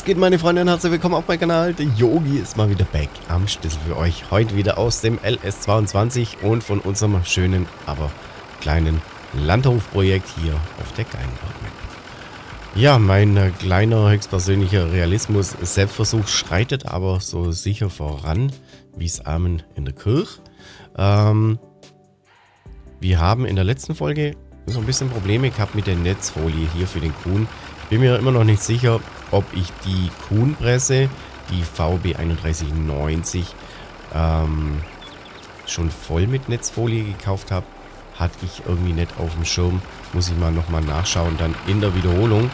Was geht meine Freunde und herzlich willkommen auf meinem Kanal. Der Yogi ist mal wieder back am Schlüssel für euch. Heute wieder aus dem LS22 und von unserem schönen, aber kleinen Landhofprojekt hier auf der Geigenberg-Map. Ja, mein kleiner, höchstpersönlicher Realismus-Selbstversuch schreitet aber so sicher voran, wie es Amen in der Kirche. Ähm, wir haben in der letzten Folge so ein bisschen Probleme gehabt mit der Netzfolie hier für den Kuhn. Bin mir immer noch nicht sicher, ob ich die Kuhnpresse, die VB 3190, ähm, schon voll mit Netzfolie gekauft habe. Hatte ich irgendwie nicht auf dem Schirm. Muss ich mal nochmal nachschauen, dann in der Wiederholung.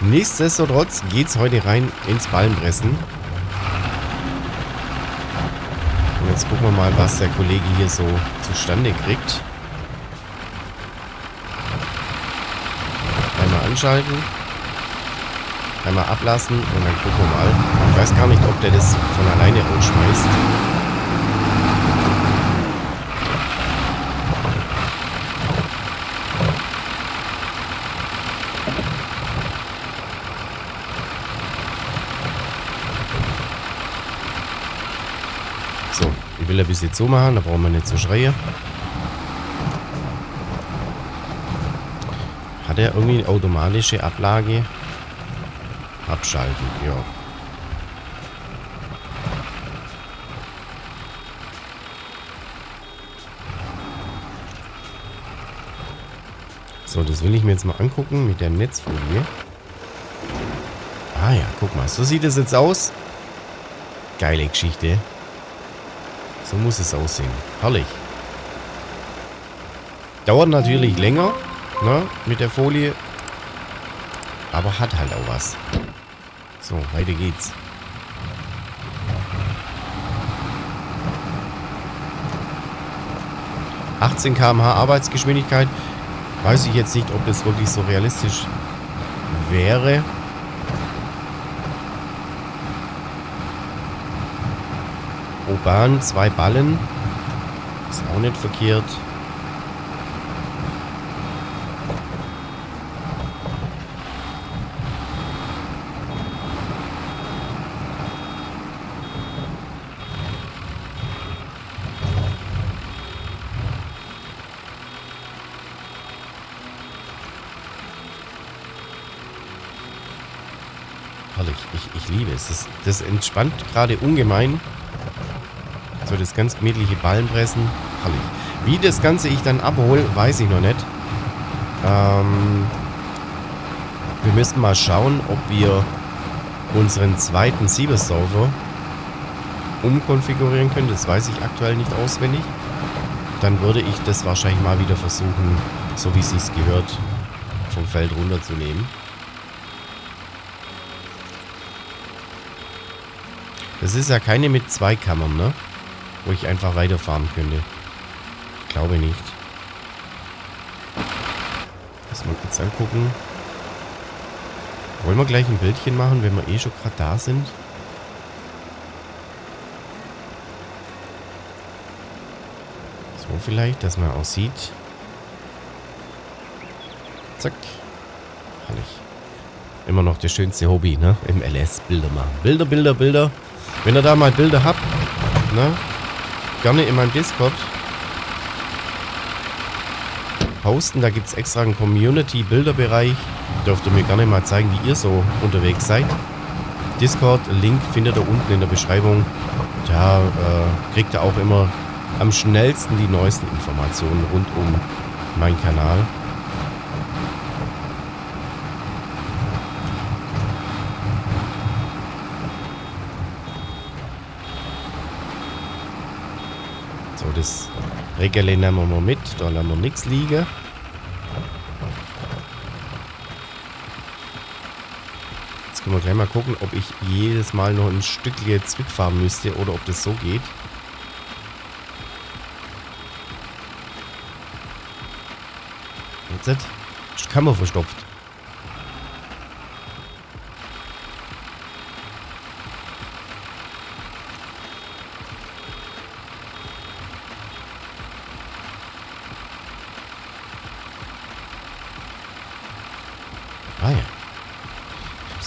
Nichtsdestotrotz geht es heute rein ins Ballenpressen. Und jetzt gucken wir mal, was der Kollege hier so zustande kriegt. Einmal anschalten. Einmal ablassen und dann gucken wir mal. Ich weiß gar nicht, ob der das von alleine rausschmeißt. So, ich will ein bisschen zumachen, da brauchen wir nicht zu schreien. Hat er irgendwie eine automatische Ablage? Abschalten, ja. So, das will ich mir jetzt mal angucken mit der Netzfolie. Ah ja, guck mal, so sieht es jetzt aus. Geile Geschichte. So muss es aussehen. Herrlich. Dauert natürlich länger, ne, mit der Folie. Aber hat halt auch was. So, weiter geht's. ...18 km/h Arbeitsgeschwindigkeit. Weiß ich jetzt nicht, ob das wirklich so realistisch wäre. Urban, zwei Ballen. Ist auch nicht verkehrt. Ich, ich liebe es. Das, das entspannt gerade ungemein. So das ganz gemütliche Ballenpressen. Herrlich. Wie das Ganze ich dann abhole, weiß ich noch nicht. Ähm, wir müssten mal schauen, ob wir unseren zweiten Siebersaufer umkonfigurieren können. Das weiß ich aktuell nicht auswendig. Dann würde ich das wahrscheinlich mal wieder versuchen, so wie es sich gehört, vom Feld runterzunehmen. Das ist ja keine mit zwei Kammern, ne? Wo ich einfach weiterfahren könnte. Ich glaube nicht. Lass mal kurz angucken. Wollen wir gleich ein Bildchen machen, wenn wir eh schon gerade da sind? So vielleicht, dass man auch sieht. Zack. Herrlich. Immer noch das schönste Hobby, ne? Im LS Bilder machen. Bilder, Bilder, Bilder. Wenn ihr da mal Bilder habt, ne? Gerne in meinem Discord posten. Da gibt es extra einen Community-Bilderbereich. Dürft ihr mir gerne mal zeigen, wie ihr so unterwegs seid. Discord, Link findet ihr unten in der Beschreibung. Da äh, kriegt ihr auch immer am schnellsten die neuesten Informationen rund um meinen Kanal. So, das Regale nehmen wir mal mit. Da lassen wir nichts liegen. Jetzt können wir gleich mal gucken, ob ich jedes Mal noch ein Stückchen zurückfahren müsste oder ob das so geht. Jetzt ist die Kammer verstopft.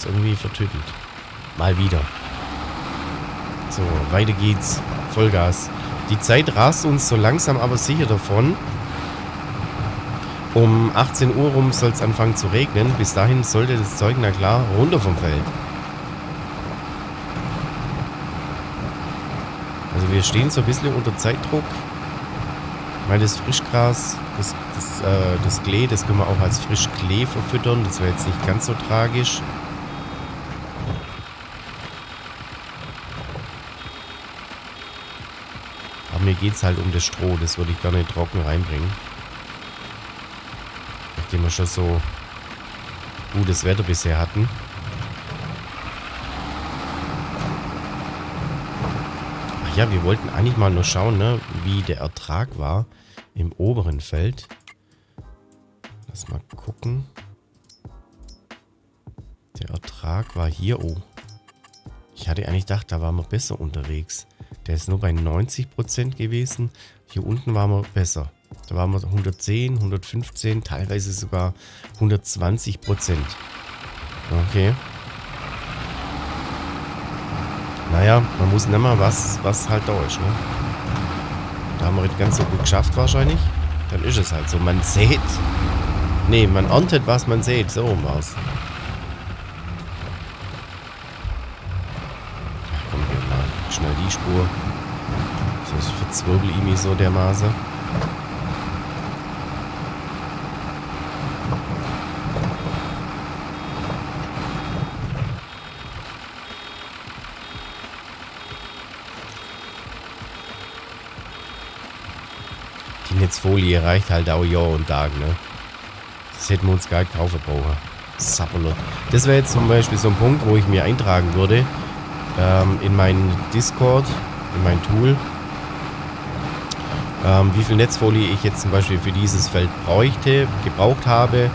Ist irgendwie vertüttelt. Mal wieder. So, weiter geht's. Vollgas. Die Zeit rast uns so langsam aber sicher davon. Um 18 Uhr rum soll es anfangen zu regnen. Bis dahin sollte das Zeug, na klar, runter vom Feld. Also wir stehen so ein bisschen unter Zeitdruck. Weil das Frischgras, das, das, äh, das Klee, das können wir auch als Frischklee verfüttern. Das wäre jetzt nicht ganz so tragisch. Geht es halt um das Stroh. Das würde ich gerne trocken reinbringen. Nachdem wir schon so gutes Wetter bisher hatten. Ach ja, wir wollten eigentlich mal nur schauen, ne, wie der Ertrag war im oberen Feld. Lass mal gucken. Der Ertrag war hier. Oh. Ich hatte eigentlich gedacht, da waren wir besser unterwegs. Der ist nur bei 90% gewesen. Hier unten waren wir besser. Da waren wir 110, 115, teilweise sogar 120%. Okay. Naja, man muss nehmen, was, was halt da ist, ne? Da haben wir das ganz so gut geschafft wahrscheinlich. Dann ist es halt so. Man sieht. Nee, man erntet, was man sieht. So rum war's. Schnell die Spur. So verzwirbel ich mich so dermaßen. Die Netzfolie reicht halt auch Jahr und Tag, ne? Das hätten wir uns gar nicht kaufen brauchen. Das wäre jetzt zum Beispiel so ein Punkt, wo ich mir eintragen würde. Ähm, in meinen Discord, in mein Tool. Ähm, wie viel Netzfolie ich jetzt zum Beispiel für dieses Feld bräuchte, gebraucht habe,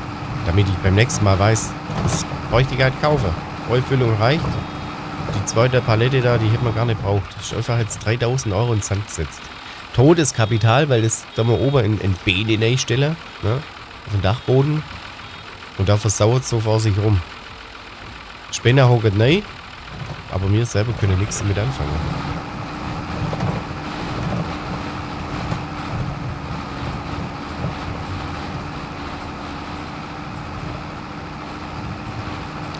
damit ich beim nächsten Mal weiß, das bräuchte ich nicht kaufen. Rollfüllung reicht. Die zweite Palette da, die hätte man gar nicht braucht. Das ist einfach jetzt 3000 Euro ins Sand gesetzt. Totes Kapital, weil das da mal oben in, in Beine stelle, ne? Auf dem Dachboden. Und da versauert es so vor sich rum. Spender hocket nein, aber wir selber können nichts damit anfangen.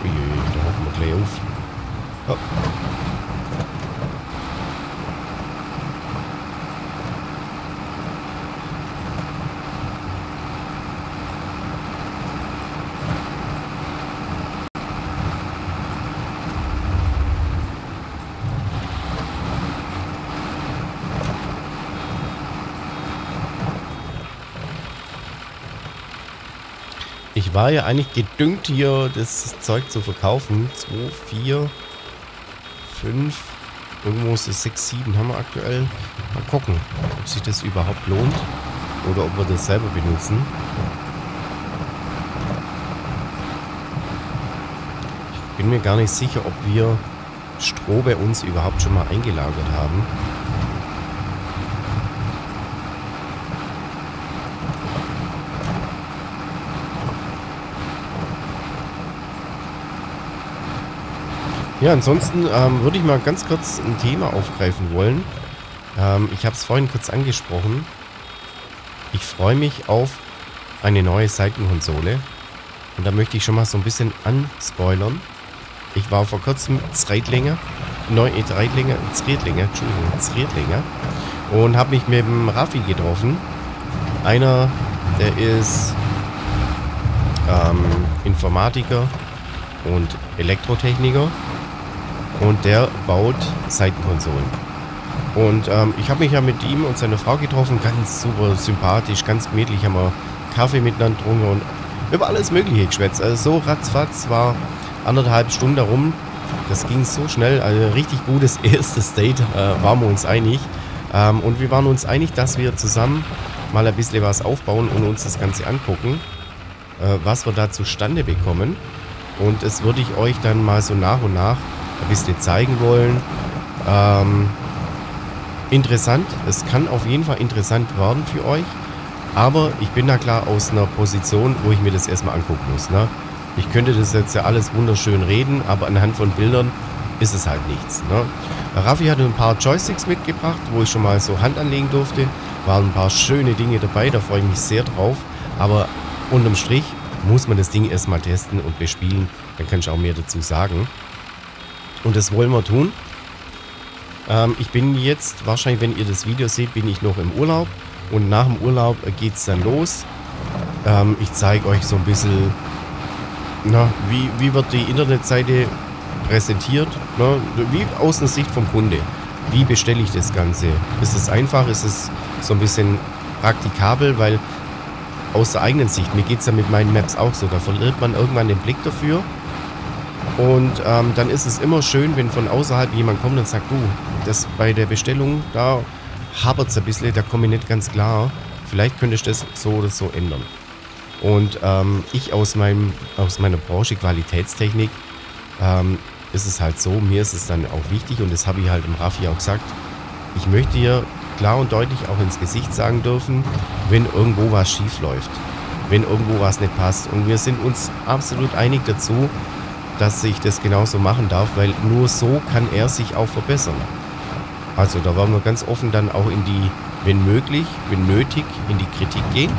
Uiuiui, da hocken wir gleich auf. Oh. War ja eigentlich gedüngt, hier das Zeug zu verkaufen. 2, 4, 5, irgendwo ist es 6, 7 haben wir aktuell. Mal gucken, ob sich das überhaupt lohnt oder ob wir das selber benutzen. Ich bin mir gar nicht sicher, ob wir Stroh bei uns überhaupt schon mal eingelagert haben. Ja, ansonsten ähm, würde ich mal ganz kurz ein Thema aufgreifen wollen. Ähm, ich habe es vorhin kurz angesprochen. Ich freue mich auf eine neue Seitenkonsole. Und da möchte ich schon mal so ein bisschen anspoilern. Ich war vor kurzem Zweitlinger, neu Dreitlinger, Zriedlinger, Entschuldigung, Zriedlinger. Und habe mich mit dem Raffi getroffen. Einer, der ist ähm, Informatiker und Elektrotechniker und der baut Seitenkonsolen. Und ähm, ich habe mich ja mit ihm und seiner Frau getroffen, ganz super sympathisch, ganz gemütlich, haben wir Kaffee miteinander getrunken und über alles mögliche geschwätzt. Also so ratzfatz war anderthalb Stunden darum. Das ging so schnell, also richtig gutes erstes Date, äh, waren wir uns einig. Ähm, und wir waren uns einig, dass wir zusammen mal ein bisschen was aufbauen und uns das Ganze angucken, äh, was wir da zustande bekommen. Und das würde ich euch dann mal so nach und nach ein bisschen zeigen wollen. Ähm, interessant. Es kann auf jeden Fall interessant werden für euch. Aber ich bin da klar aus einer Position, wo ich mir das erstmal angucken muss. Ne? Ich könnte das jetzt ja alles wunderschön reden, aber anhand von Bildern ist es halt nichts. Ne? Raffi hatte ein paar Joysticks mitgebracht, wo ich schon mal so Hand anlegen durfte. Waren ein paar schöne Dinge dabei, da freue ich mich sehr drauf. Aber unterm Strich muss man das Ding erstmal testen und bespielen. Dann kann ich auch mehr dazu sagen. Und das wollen wir tun. Ähm, ich bin jetzt, wahrscheinlich wenn ihr das Video seht, bin ich noch im Urlaub. Und nach dem Urlaub geht es dann los. Ähm, ich zeige euch so ein bisschen, na, wie, wie wird die Internetseite präsentiert, ne? wie aus der Sicht vom Kunde. Wie bestelle ich das Ganze? Ist es einfach? Ist es so ein bisschen praktikabel? Weil aus der eigenen Sicht, mir geht es ja mit meinen Maps auch so, da verliert man irgendwann den Blick dafür. Und ähm, dann ist es immer schön, wenn von außerhalb jemand kommt und sagt, du, das bei der Bestellung, da hapert es ein bisschen, da komme ich nicht ganz klar. Vielleicht könnte ich das so oder so ändern. Und ähm, ich aus, meinem, aus meiner Branche Qualitätstechnik ähm, ist es halt so, mir ist es dann auch wichtig und das habe ich halt im Raffi auch gesagt. Ich möchte hier klar und deutlich auch ins Gesicht sagen dürfen, wenn irgendwo was schief läuft, wenn irgendwo was nicht passt. Und wir sind uns absolut einig dazu, dass ich das genauso machen darf, weil nur so kann er sich auch verbessern. Also da wollen wir ganz offen dann auch in die, wenn möglich, wenn nötig, in die Kritik gehen,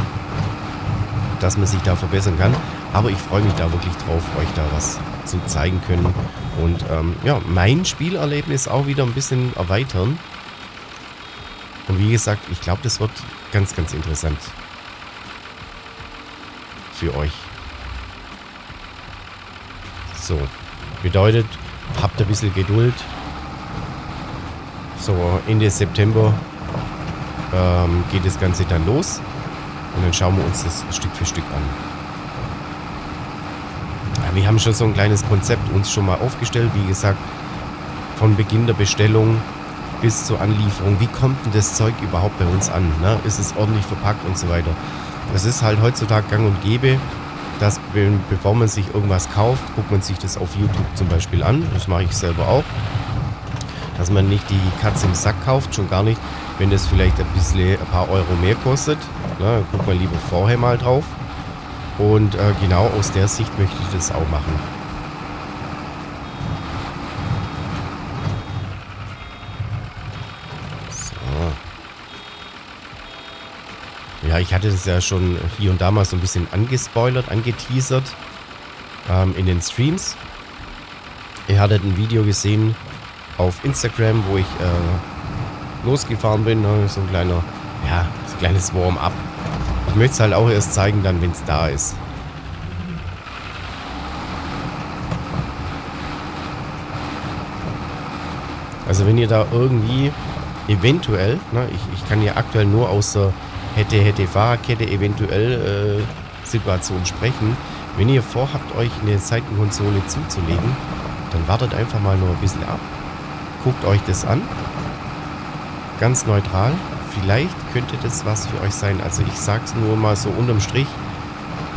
dass man sich da verbessern kann. Aber ich freue mich da wirklich drauf, euch da was zu zeigen können und ähm, ja, mein Spielerlebnis auch wieder ein bisschen erweitern. Und wie gesagt, ich glaube, das wird ganz, ganz interessant für euch. So, bedeutet, habt ein bisschen Geduld. So, Ende September ähm, geht das Ganze dann los. Und dann schauen wir uns das Stück für Stück an. Ja, wir haben schon so ein kleines Konzept uns schon mal aufgestellt. Wie gesagt, von Beginn der Bestellung bis zur Anlieferung. Wie kommt denn das Zeug überhaupt bei uns an? Ne? Ist es ordentlich verpackt und so weiter? Das ist halt heutzutage gang und gäbe, dass bevor man sich irgendwas kauft, guckt man sich das auf YouTube zum Beispiel an. Das mache ich selber auch. Dass man nicht die Katze im Sack kauft, schon gar nicht, wenn das vielleicht ein bisschen ein paar Euro mehr kostet. Ne? Dann guckt man lieber vorher mal drauf. Und äh, genau aus der Sicht möchte ich das auch machen. So. Ja, ich hatte das ja schon hier und da mal so ein bisschen angespoilert, angeteasert ähm, in den Streams. Ihr hattet ein Video gesehen auf Instagram, wo ich äh, losgefahren bin. Ne? So ein kleiner, ja, so ein kleines Warm-up ich möchte es halt auch erst zeigen, dann, wenn es da ist. Also wenn ihr da irgendwie eventuell, ne, ich, ich kann ja aktuell nur aus der hätte, hätte, Fahrradkette eventuell äh, Situation sprechen. Wenn ihr vorhabt, euch eine Seitenkonsole zuzulegen, dann wartet einfach mal nur ein bisschen ab. Guckt euch das an. Ganz neutral vielleicht könnte das was für euch sein. Also ich sag's nur mal so unterm Strich.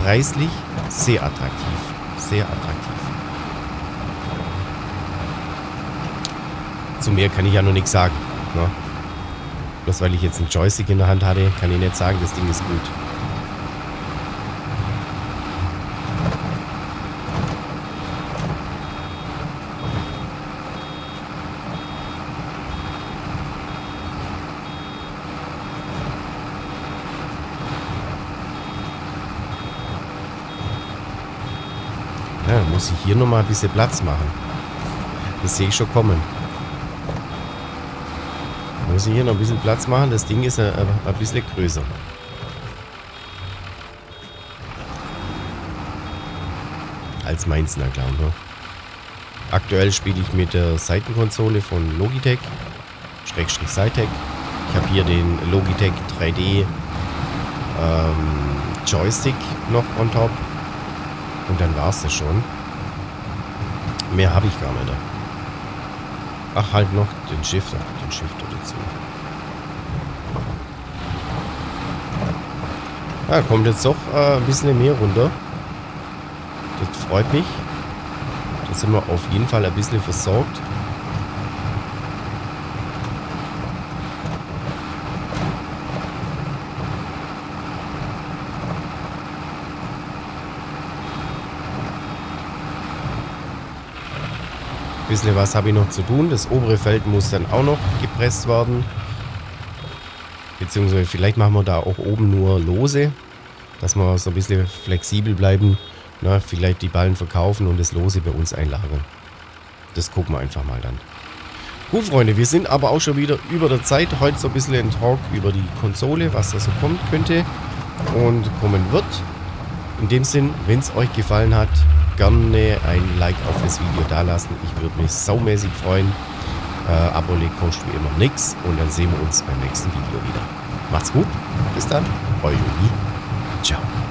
Preislich sehr attraktiv. Sehr attraktiv. Zu mehr kann ich ja noch nichts sagen. Ne? Bloß weil ich jetzt einen Joystick in der Hand hatte, kann ich nicht sagen, das Ding ist gut. Ja, muss ich hier nochmal ein bisschen Platz machen. Das sehe ich schon kommen. Ich hier noch ein bisschen Platz machen. Das Ding ist ein, ein bisschen größer. Als meins, na klar. Ne? Aktuell spiele ich mit der Seitenkonsole von Logitech. Schrägstrich Cytec. Ich habe hier den Logitech 3D ähm, Joystick noch on top. Und dann war es das schon. Mehr habe ich gar nicht. Ach, halt noch den Shifter. Den Shifter dazu. Ja, kommt jetzt doch äh, ein bisschen mehr runter. Das freut mich. Da sind wir auf jeden Fall ein bisschen versorgt. Bisschen was habe ich noch zu tun. Das obere Feld muss dann auch noch gepresst werden. Beziehungsweise vielleicht machen wir da auch oben nur Lose, dass wir so ein bisschen flexibel bleiben. Na, vielleicht die Ballen verkaufen und das Lose bei uns einlagern. Das gucken wir einfach mal dann. Gut, Freunde, wir sind aber auch schon wieder über der Zeit. Heute so ein bisschen ein Talk über die Konsole, was da so kommt könnte und kommen wird. In dem Sinn, wenn es euch gefallen hat, gerne ein Like auf das Video dalassen. Ich würde mich saumäßig freuen. Äh, Abo kostet wie immer nichts und dann sehen wir uns beim nächsten Video wieder. Macht's gut, bis dann, euer Yogi. Ciao.